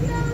Yeah.